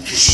que